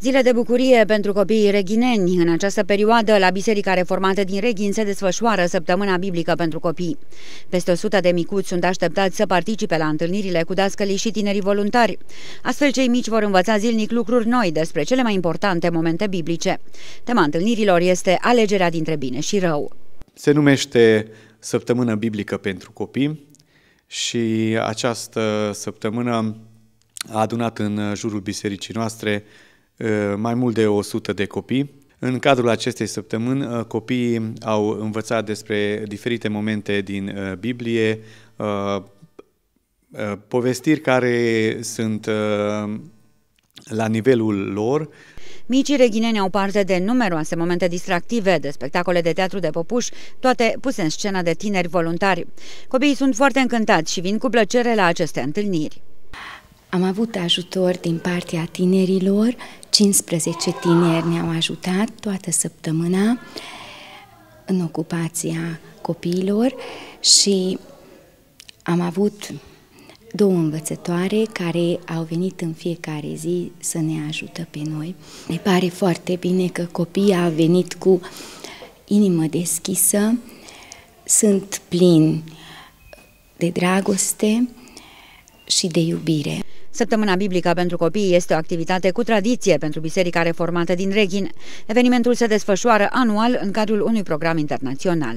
Zile de bucurie pentru copiii reghineni. În această perioadă, la Biserica Reformată din Reghin se desfășoară săptămâna biblică pentru copii. Peste 100 de micuți sunt așteptați să participe la întâlnirile cu dascălii și tinerii voluntari. Astfel, cei mici vor învăța zilnic lucruri noi despre cele mai importante momente biblice. Tema întâlnirilor este alegerea dintre bine și rău. Se numește Săptămână Biblică pentru Copii și această săptămână a adunat în jurul bisericii noastre Uh, mai mult de 100 de copii. În cadrul acestei săptămâni, uh, copiii au învățat despre diferite momente din uh, Biblie, povestiri care sunt la nivelul lor. Micii reghineni au parte de numeroase momente distractive, de spectacole de teatru de popuși, toate puse în scenă de tineri voluntari. Copiii sunt foarte încântați și vin cu plăcere la aceste întâlniri. Am avut ajutor din partea tinerilor, 15 tineri ne-au ajutat toată săptămâna în ocupația copiilor și am avut două învățătoare care au venit în fiecare zi să ne ajută pe noi. Ne pare foarte bine că copiii au venit cu inimă deschisă, sunt plini de dragoste și de iubire. Săptămâna Biblică pentru Copii este o activitate cu tradiție pentru Biserica Reformată din Reghin. Evenimentul se desfășoară anual în cadrul unui program internațional.